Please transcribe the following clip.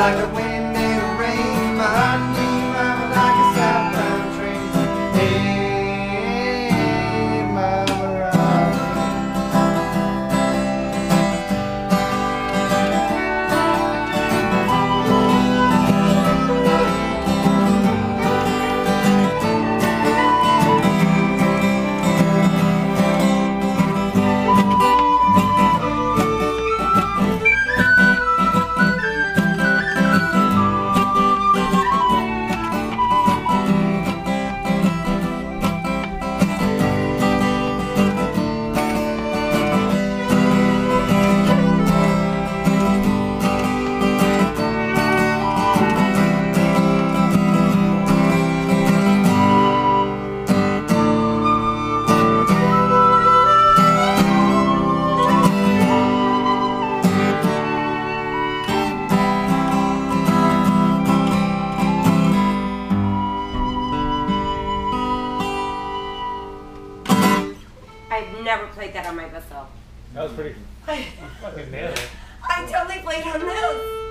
like a wind. Never played that on my whistle. That was pretty. I, Fucking nailed it. I totally played on this.